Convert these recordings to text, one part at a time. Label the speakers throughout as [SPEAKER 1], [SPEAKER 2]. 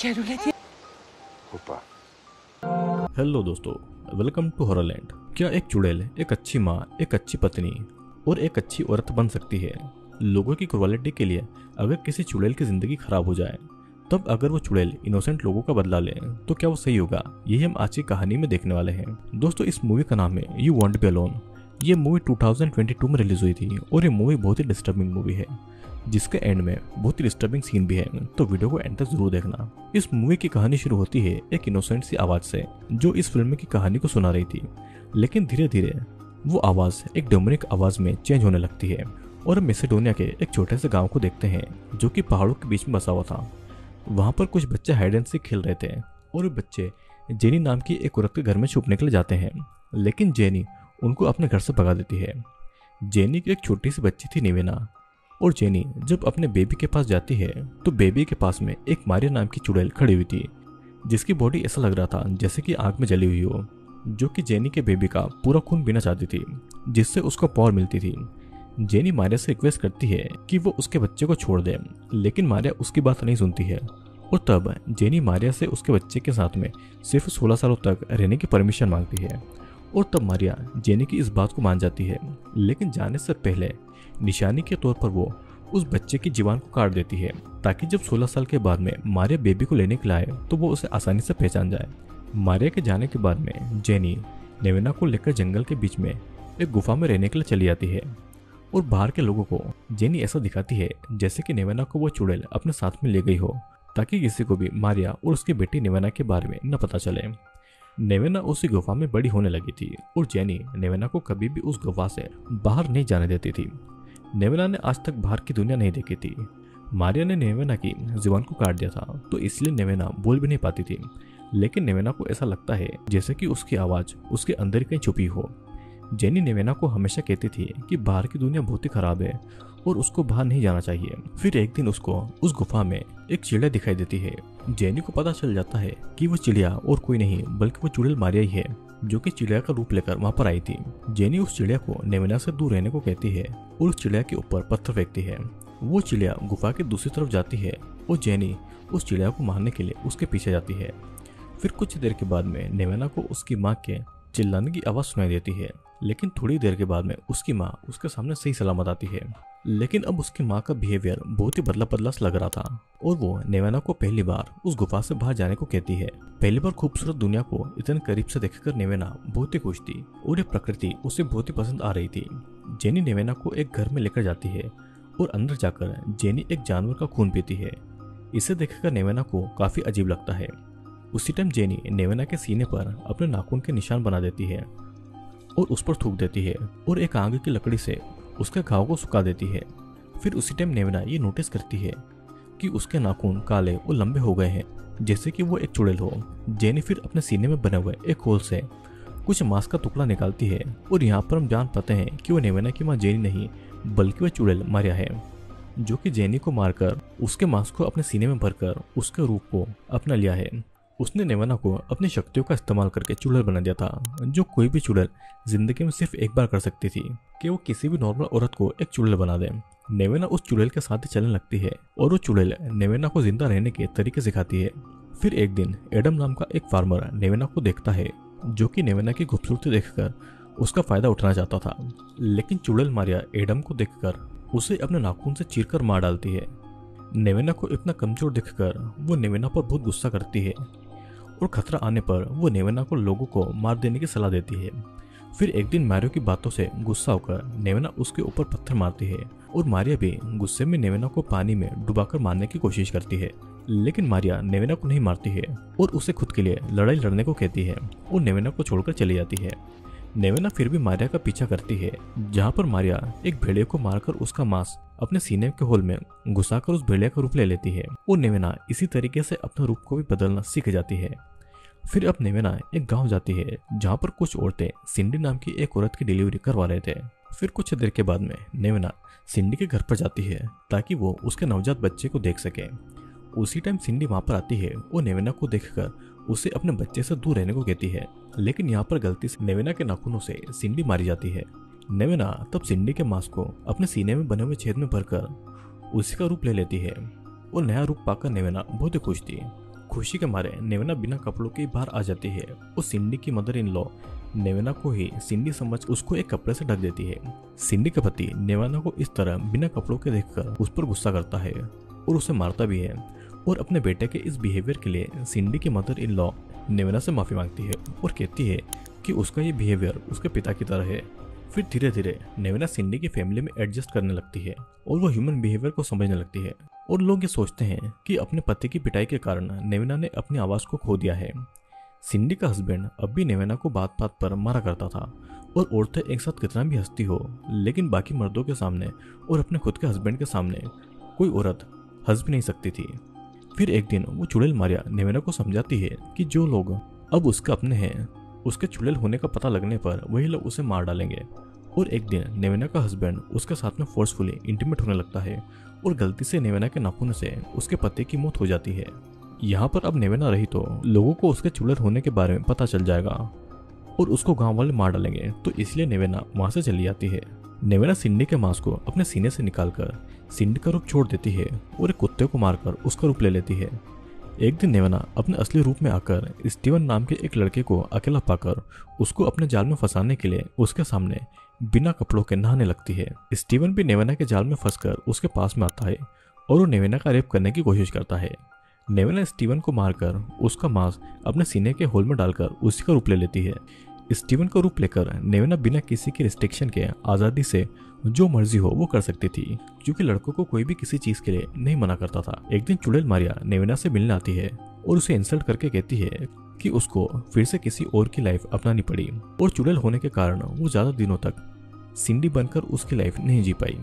[SPEAKER 1] Cellulette.
[SPEAKER 2] Opa.
[SPEAKER 3] Hello दोस्तों. Welcome to Horrorland क्या एक चुड़ैल एक अच्छी माँ एक अच्छी पत्नी और एक अच्छी औरत बन सकती है? लोगों की क्वालिटी के लिए अगर किसी चुड़ैल की ज़िंदगी खराब हो जाए तब अगर वो चुड़ैल इनोसेंट लोगों का बदला ले तो क्या वो सही होगा? यही हम आज की कहानी में देखने वाले हैं। दोस्तों इस मूवी का नाम है यू वॉन्ट बी अलोन ये मूवी 2022 में रिलीज़ हुई थी और ये मूवी बहुत ही डिस्टर्बिंग मूवी है, जिसके एंड में बहुत ही डिस्टर्बिंग सीन भी है। तो वीडियो को एंड तक ज़रूर देखना। इस मूवी की कहानी शुरू होती है एक इनोसेंट सी आवाज़ से, जो इस फ़िल्म की कहानी को सुना रही थी। लेकिन धीरे धीरे वो आवाज़, एक डोमिनिक आवाज़ में चेंज होने लगती है और मेसेडोनिया के एक छोटे से गाँव को देखते हैं, जो कि पहाड़ों के बीच में बसा हुआ था। वहाँ पर कुछ बच्चे हाइड एंड सीक खेल रहे थे और बच्चे जेनी नाम की एक औरत के घर में छुपने के लिए जाते हैं। लेकिन जेनी उनको अपने घर से भगा देती है। जेनी की एक छोटी सी बच्ची थी निवेना। और जेनी जब अपने बेबी के पास जाती है तो बेबी के पास में एक मारिया नाम की चुड़ैल खड़ी हुई थी, जिसकी बॉडी ऐसा लग रहा था जैसे कि आग में जली हुई हो, जो कि जेनी के बेबी का पूरा खून पीना चाहती थी, जिससे उसको पावर मिलती थी। जेनी मारिया से रिक्वेस्ट करती है कि वो उसके बच्चे को छोड़ दे, लेकिन मारिया उसकी बात नहीं सुनती है। और तब जेनी मारिया से उसके बच्चे के साथ में सिर्फ़ 16 सालों तक रहने की परमिशन मांगती है। और तब मारिया जेनी की इस बात को मान जाती है। लेकिन जाने से पहले, निशानी के तौर पर वो उस बच्चे की जीवान को काट देती है, ताकि जब 16 साल के बाद में मारिया बेबी को लेने के लिए आए तो वो उसे आसानी से पहचान जाए। मारिया के जाने के बाद में जेनी नेवेना को लेकर जंगल के बीच में एक गुफा में रहने के लिए चली जाती है। और बाहर के लोगों को जेनी ऐसा दिखाती है, जैसे कि नेवेना को वो चुड़ैल अपने साथ में ले गई हो, ताकि किसी को भी मारिया और उसकी बेटी नेवेना के बारे में न पता चले। नेवेना उसी गुफा में बड़ी होने लगी थी और जेनी नेवेना को कभी भी उस गुफा से बाहर नहीं जाने देती थी। नेवेना ने आज तक बाहर की दुनिया नहीं देखी थी। मारिया ने नेवेना की जीवन को काट दिया था तो इसलिए नेवेना बोल भी नहीं पाती थी। लेकिन नेवेना को ऐसा लगता है जैसे कि उसकी आवाज़ उसके अंदर कहीं छुपी हो। जेनी नेवेना को हमेशा कहती थी कि बाहर की दुनिया बहुत ही खराब है और उसको बाहर नहीं जाना चाहिए। फिर एक दिन उसको उस गुफा में एक चिड़िया दिखाई देती है। जेनी को पता चल जाता है कि वो चिड़िया और कोई नहीं, बल्कि वो चुड़ैल मारिया ही है, जो कि चिड़िया का रूप लेकर वहाँ पर आई थी। जेनी उस चिड़िया को नेवेना से दूर रहने को कहती है और उस चिड़िया के ऊपर पत्थर फेंकती है। वो चिड़िया गुफा के दूसरी तरफ़ जाती है और जेनी उस चिड़िया को मारने के लिए उसके पीछे जाती है। फिर कुछ देर के बाद में नेवेना को उसकी माँ के चिल्लाने की आवाज़ सुनाई देती है, लेकिन थोड़ी देर के बाद में उसकी माँ उसके सामने सही सलामत आती है। लेकिन अब उसकी माँ का बिहेवियर बहुत ही बदला बदला लग रहा था, और वो नेवाना को पहली बार उस गुफा से बाहर जाने को कहती है। पहली बार खूबसूरत दुनिया को इतने करीब से देखकर नेवेना बहुत ही खुश थी, और ये प्रकृति उसे बहुत ही पसंद आ रही थी। जेनी नेवेना को एक घर में लेकर जाती है, और अंदर जाकर जेनी एक जानवर का खून पीती है। इसे देखकर नेवेना को काफ़ी अजीब लगता है। उसी टाइम जेनी नेवेना के सीने पर अपने नाखून के निशान बना देती है और उस पर थूक देती है और एक आग की लकड़ी से उसके घाव को सुखा देती है। फिर उसी टाइम नेवना ये नोटिस करती है कि उसके नाखून काले और लंबे हो गए हैं, जैसे कि वो एक चुड़ैल हो। जेनी फिर अपने सीने में बने हुए एक होल से कुछ मांस का टुकड़ा निकालती है और यहाँ पर हम जान पाते हैं कि वो नेवेना की माँ जेनी नहीं, बल्कि वह चुड़ैल मारिया है, जो कि जेनी को मारकर उसके मांस को अपने सीने में भरकर उसके रूप को अपना लिया है। उसने नेवना को अपनी शक्तियों का इस्तेमाल करके चुड़ैल बना दिया था, जो कोई भी चुड़ैल ज़िंदगी में सिर्फ़ एक बार कर सकती थी कि वो किसी भी नॉर्मल औरत को एक चुड़ैल बना दे। नेवेना उस चुड़ैल के साथ ही चलने लगती है और वो चुड़ैल नेवेना को ज़िंदा रहने के तरीके सिखाती है। फिर एक दिन एडम नाम का एक फार्मर नेवेना को देखता है, जो कि नेवेना की खूबसूरती देखकर उसका फ़ायदा उठाना चाहता था। लेकिन चुड़ैल मारिया एडम को देखकर उसे अपने नाखून से चीरकर मार डालती है। नेवेना को इतना कमज़ोर देखकर वो नेवेना पर बहुत गुस्सा करती है। और खतरा आने पर वो नेवेना को लोगों को मार देने की सलाह देती है। फिर एक दिन मारियो की बातों से गुस्सा होकर नेवेना उसके ऊपर पत्थर मारती है और मारिया भी गुस्से में नेवेना को पानी में डुबाकर मारने की कोशिश करती है। लेकिन मारिया नेवेना को नहीं मारती है और उसे खुद के लिए लड़ाई लड़ने को कहती है और नेवेना को छोड़कर चली जाती है। नेवेना फिर भी मारिया का पीछा करती है, जहाँ पर मारिया एक भेड़िया को मारकर उसका मांस अपने सीने के होल में घुसाकर उस भेड़िया का रूप ले लेती है और नेवेना इसी तरीके से अपने रूप को भी बदलना सीख जाती है। फिर अब नेवेना एक गाँव जाती है, जहाँ पर कुछ औरतें सिंडी नाम की एक औरत की डिलीवरी करवा रहे थे। फिर कुछ देर के बाद में नेवेना सिंडी के घर पर जाती है, ताकि वो उसके नवजात बच्चे को देख सके। उसी टाइम सिंडी वहाँ पर आती है और नेवेना को देखकर उसे अपने बच्चे से दूर रहने को कहती है। लेकिन यहाँ पर गलती से नेवेना के नाखूनों से सिंडी मारी जाती है। नेवेना तब सिंडी के मांस को अपने सीने में बने हुए छेद में भरकर उसी का रूप ले लेती है। और नया रूप पाकर नेवेना बहुत ही खुश थी। खुशी के मारे नेवेना बिना कपड़ों के बाहर आ जाती है। और सिंडी की मदर इन लॉ नेवेना को ही सिंडी समझ उसको एक कपड़े से ढक देती है। सिंडी के पति नेवेना को इस तरह बिना कपड़ों के देखकर उस पर गुस्सा करता है और उसे मारता भी है और अपने बेटे के इस बिहेवियर के लिए सिंडी की मदर इन लॉ नेवेना से माफ़ी मांगती है और कहती है कि उसका ये बिहेवियर उसके पिता की तरह है। फिर धीरे धीरे नेवेना सिंडी की फैमिली में एडजस्ट करने लगती है और वो ह्यूमन बिहेवियर को समझने लगती है और लोग ये सोचते हैं कि अपने पति की पिटाई के कारण नेवेना ने अपनी आवाज़ को खो दिया है। सिंडी का हस्बैंड अब भी नेवेना को बात बात पर मारा करता था और औरतें एक साथ कितना भी हंसती हो, लेकिन बाकी मर्दों के सामने और अपने खुद के हस्बैंड के सामने कोई औरत हंस भी नहीं सकती थी। फिर एक दिन वो चुड़ैल मारिया नेवेना को समझाती है कि जो लोग अब उसके अपने हैं उसके चुड़ैल होने का पता लगने पर वही लोग उसे मार डालेंगे। और एक दिन नेवेना का हस्बैंड उसके साथ में फोर्सफुली इंटीमेट होने लगता है और गलती से नेवेना के नाखून से उसके पति की मौत हो जाती है। यहाँ पर अब नेवेना रही तो लोगों को उसके चुड़ैल होने के बारे में पता चल जाएगा और उसको गाँव वाले मार डालेंगे। तो इसलिए नेवेना वहाँ से चली जाती है। नेवेना सिंडी के मांस को अपने सीने से निकालकर सिंडी का रूप छोड़ देती है और एक कुत्ते को मारकर उसका रूप ले लेती है। एक दिन नेवना अपने असली रूप में आकर स्टीवन नाम के एक लड़के को अकेला पाकर उसको अपने जाल में फंसाने के लिए उसके सामने बिना कपड़ों के नहाने लगती है। स्टीवन भी नेवेना के जाल में फंसकर उसके पास में आता है और वो नेवेना का रेप करने की कोशिश करता है। नेवेना स्टीवन को मारकर उसका मांस अपने सीने के होल में डालकर उसी का रूप ले लेती है। स्टीवन का रूप लेकर नेवेना बिना किसी के रिस्ट्रिक्शन के आज़ादी से जो मर्ज़ी हो वो कर सकती थी, क्योंकि लड़कों को कोई भी किसी चीज़ के लिए नहीं मना करता था। एक दिन चुड़ैल मारिया नेवेना से मिलने आती है और उसे इंसल्ट करके कहती है कि उसको फिर से किसी और की लाइफ अपनानी पड़ी और चुड़ैल होने के कारण वो ज़्यादा दिनों तक सिंडी बनकर उसकी लाइफ नहीं जी पाई।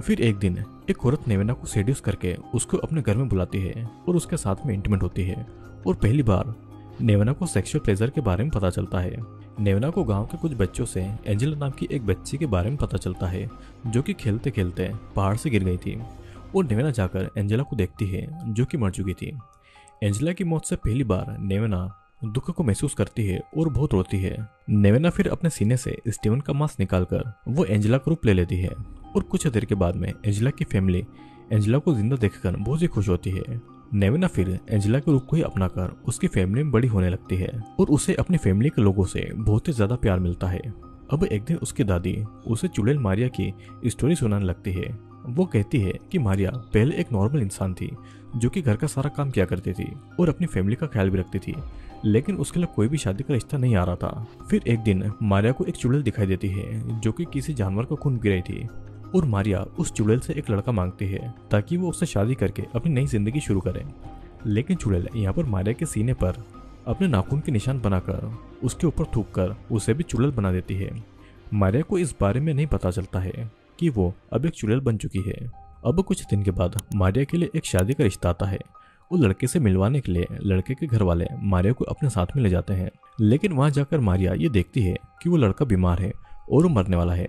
[SPEAKER 3] फिर एक दिन एक औरत नेवेना को सेड्यूस करके उसको अपने घर में बुलाती है और उसके साथ में इंटीमेट होती है और पहली बार नेवना को सेक्सुअल प्लेजर के बारे में पता चलता है। नेवना को गाँव के कुछ बच्चों से एंजेला नाम की एक बच्ची के बारे में पता चलता है, जो कि खेलते खेलते पहाड़ से गिर गई थी। और नेवना जाकर एंजेला को देखती है, जो कि मर चुकी थी। एंजेला की मौत से पहली बार नेवना दुख को महसूस करती है और बहुत रोती है। नेवेना फिर अपने सीने से स्टीवन का मांस निकालकर वो एंजेला का रूप ले लेती है और कुछ देर के बाद में एंजेला की फैमिली एंजेला को ज़िंदा देखकर बहुत ही खुश होती है। नेविना फिर एंजेला के रूप को ही अपनाकर उसकी फैमिली में बड़ी होने लगती है और उसे अपनी फैमिली के लोगों से बहुत ही ज़्यादा प्यार मिलता है। अब एक दिन उसकी दादी उसे चुड़ैल मारिया की स्टोरी सुनाने लगती है। वो कहती है कि मारिया पहले एक नॉर्मल इंसान थी, जो कि घर का सारा काम किया करती थी और अपनी फैमिली का ख्याल भी रखती थी। लेकिन उसके लिए कोई भी शादी का रिश्ता नहीं आ रहा था। फिर एक दिन मारिया को एक चुड़ैल दिखाई देती है, जो कि किसी जानवर का खून पी रही थी। और मारिया उस चुड़ैल से एक लड़का मांगती है ताकि वो उससे शादी करके अपनी नई ज़िंदगी शुरू करे। लेकिन चुड़ैल यहाँ पर मारिया के सीने पर अपने नाखून के निशान बनाकर उसके ऊपर थूक कर उसे भी चुड़ैल बना देती है। मारिया को इस बारे में नहीं पता चलता है कि वो अब एक चुड़ैल बन चुकी है। अब कुछ दिन के बाद मारिया के लिए एक शादी का रिश्ता आता है। वो लड़के से मिलवाने के लिए लड़के के घर वाले मारिया को अपने साथ में ले जाते हैं। लेकिन वहाँ जाकर मारिया ये देखती है कि वो लड़का बीमार है और मरने वाला है।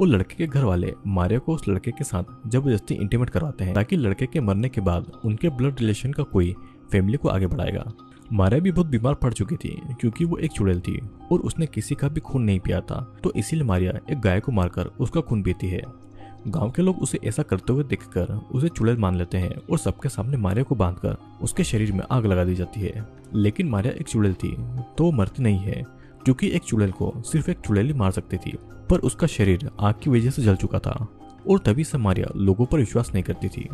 [SPEAKER 3] वो लड़के के घर वाले मारिया को उस लड़के के साथ ज़बरदस्ती इंटीमेट करवाते हैं, ताकि लड़के के मरने के बाद उनके ब्लड रिलेशन का कोई फैमिली को आगे बढ़ाएगा। मारिया भी बहुत बीमार पड़ चुकी थी, क्योंकि वो एक चुड़ैल थी, और उसने किसी का भी खून नहीं पिया था तो इसीलिए मारिया एक गाय को मारकर उसका खून पीती है। गाँव के लोग उसे ऐसा करते हुए देखकर उसे चुड़ैल मान लेते हैं, और सबके सामने मारिया को बांधकर उसके शरीर में आग लगा दी जाती है। लेकिन मारिया एक चुड़ैल थी तो मरती नहीं है, क्योंकि एक चुड़ैल को सिर्फ़ एक चुड़ैल ही मार सकती थी। पर उसका शरीर आग की वजह से जल चुका था और तभी से मारिया लोगों पर विश्वास नहीं करती थी,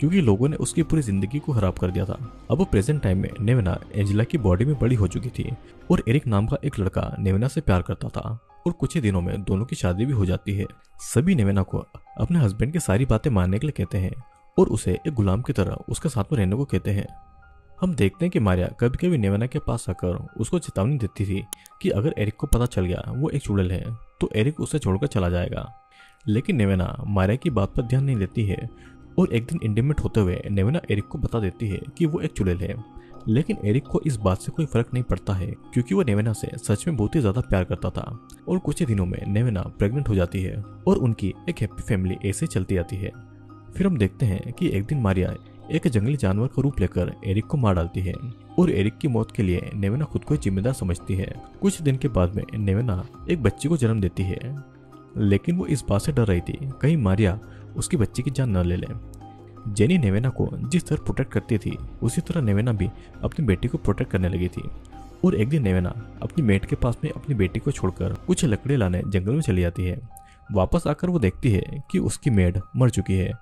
[SPEAKER 3] क्योंकि लोगों ने उसकी पूरी ज़िंदगी को खराब कर दिया था। अब प्रेजेंट टाइम में नेवना, एंजेला की बॉडी में बड़ी हो चुकी थी और एरिक नाम का एक लड़का नेवना से प्यार करता था। और कुछ ही दिनों में दोनों की शादी भी हो जाती है। सभी नेवेना को अपने हस्बैंड की सारी बातें मानने के लिए कहते हैं और उसे एक गुलाम की तरह उसके साथ में रहने को कहते हैं। हम देखते हैं कि मारिया कभी कभी नेवना के पास आकर उसको चेतावनी देती थी कि अगर एरिक को पता चल गया, वो एक चुड़ैल है। तो एरिक उसे छोड़कर चला जाएगा। लेकिन नेवेना मारिया की बात पर ध्यान नहीं देती है और एक दिन इंडिमेट होते हुए नेवेना एरिक को बता देती है कि वो एक चुड़ैल है। लेकिन एरिक को इस बात से कोई फ़र्क नहीं पड़ता है, क्योंकि वो नेवेना से सच में बहुत ही ज़्यादा प्यार करता था। और कुछ ही दिनों में नेवेना प्रेग्नेंट हो जाती है और उनकी एक हैप्पी फैमिली ऐसे चलती आती है। फिर हम देखते हैं कि एक दिन मारिया एक जंगली जानवर का रूप लेकर एरिक को मार डालती है। और एरिक की मौत के लिए नेवेना खुद को जिम्मेदार समझती है। कुछ दिन के बाद में नेवेना एक बच्ची को जन्म देती है। लेकिन वो इस बात से डर रही थी, कहीं मारिया उसकी बच्ची की जान न ले ले। जेनी नेवेना को जिस तरह प्रोटेक्ट करती थी, उसी तरह नेवेना भी अपनी बेटी को प्रोटेक्ट करने लगी थी। और एक दिन नेवेना अपनी मेट के पास में अपनी बेटी को छोड़कर कुछ लकड़ी लाने जंगल में चली जाती है। वापस आकर वो देखती है कि उसकी मेड मर चुकी है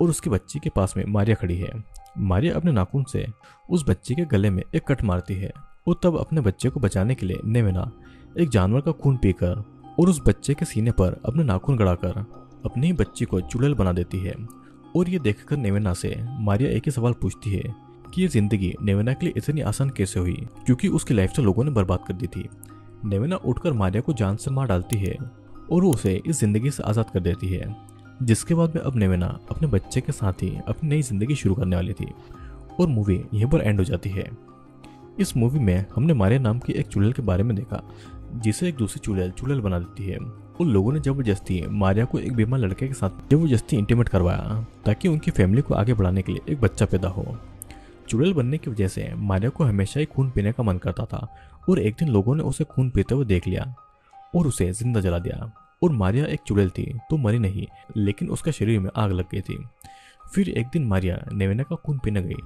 [SPEAKER 3] और उसकी बच्ची के पास में मारिया खड़ी है। मारिया अपने नाखून से उस बच्चे के गले में एक कट मारती है। और तब अपने बच्चे को बचाने के लिए नेवेना, एक जानवर का खून पीकर और उस बच्चे के सीने पर अपने नाखून गड़ाकर अपने ही बच्ची को चुड़ैल बना देती है। और ये देखकर नेवेना से मारिया एक ही सवाल पूछती है कि ये ज़िंदगी नेवेना के लिए इतनी आसान कैसे हुई? क्योंकि उसकी लाइफ लोगों ने बर्बाद कर दी थी। नेवेना उठकर मारिया को जान से मार डालती है और वो उसे इस ज़िंदगी से आज़ाद कर देती है। जिसके बाद में अब नेवेना अपने बच्चे के साथ ही अपनी नई ज़िंदगी शुरू करने वाली थी और मूवी यहीं पर एंड हो जाती है। इस मूवी में हमने मारिया नाम की एक चुड़ैल के बारे में देखा, जिसे एक दूसरी चुड़ैल चुड़ैल बना देती है। उन लोगों ने ज़बरदस्ती मारिया को एक बीमार लड़के के साथ ज़बरदस्ती इंटीमेट करवाया, ताकि उनकी फैमिली को आगे बढ़ाने के लिए एक बच्चा पैदा हो। चुड़ैल बनने की वजह से मारिया को हमेशा ही खून पीने का मन करता था, और एक दिन लोगों ने उसे खून पीते हुए देख लिया और उसे ज़िंदा जला दिया। और मारिया एक चुड़ैल थी तो मरी नहीं, लेकिन उसका शरीर में आग लग गई थी। फिर एक दिन मारिया नेवेना का खून पीने गई,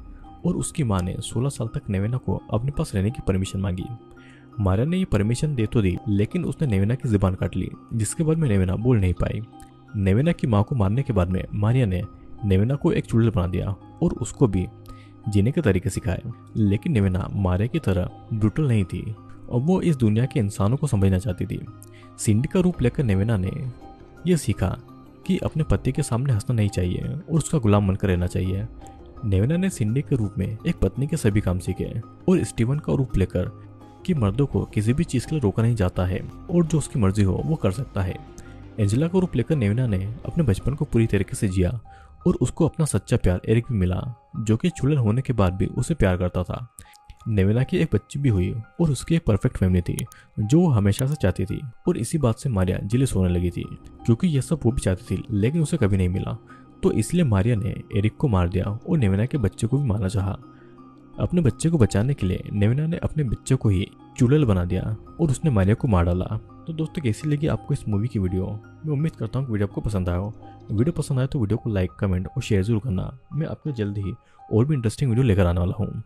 [SPEAKER 3] और उसकी माँ ने 16 साल तक नेवेना को अपने पास रहने की परमिशन मांगी। मारिया ने ये परमिशन दे तो दी, लेकिन उसने नेवेना की ज़ुबान काट ली, जिसके बाद में नेवेना बोल नहीं पाई। नेवेना की माँ को मारने के बाद में मारिया ने नेवेना को एक चुड़ैल बना दिया, और उसको भी जीने के तरीके सिखाए। लेकिन नेवेना मारिया की तरह ब्रूटल नहीं थी, और वो इस दुनिया के इंसानों को समझना चाहती थी। सिंडी का रूप लेकर नेवेना ने यह सीखा कि अपने पति के सामने हंसना नहीं चाहिए और उसका गुलाम बनकर रहना चाहिए। नेवेना ने सिंडी के रूप में एक पत्नी के सभी काम सीखे और स्टीवन का रूप लेकर कि मर्दों को किसी भी चीज़ के लिए रोका नहीं जाता है और जो उसकी मर्ज़ी हो, वो कर सकता है। एंजेला का रूप लेकर नेवेना ने अपने बचपन को पूरी तरीके से जिया और उसको अपना सच्चा प्यार एरिक भी मिला, जो कि चुड़ैल होने के बाद भी उसे प्यार करता था। नेवेला की एक बच्ची भी हुई और उसकी एक परफेक्ट फैमिली थी, जो वो हमेशा से चाहती थी और इसी बात से मारिया जिलिस होने लगी थी क्योंकि यह सब वो भी चाहती थी, लेकिन उसे कभी नहीं मिला। तो इसलिए मारिया ने एरिक को मार दिया और नेवेना के बच्चे को भी मारना चाहा। अपने बच्चे को बचाने के लिए नेवेना ने अपने बच्चे को ही चुड़ैल बना दिया और उसने मारिया को मार डाला। तो दोस्तों, कैसी लगी आपको इस मूवी की वीडियो मैं उम्मीद करता हूँ कि वीडियो आपको पसंद आया हो। वीडियो पसंद आए तो वीडियो को लाइक कमेंट और शेयर ज़रूर करना। मैं आपको जल्द ही और भी इंटरेस्टिंग वीडियो लेकर आने वाला हूँ।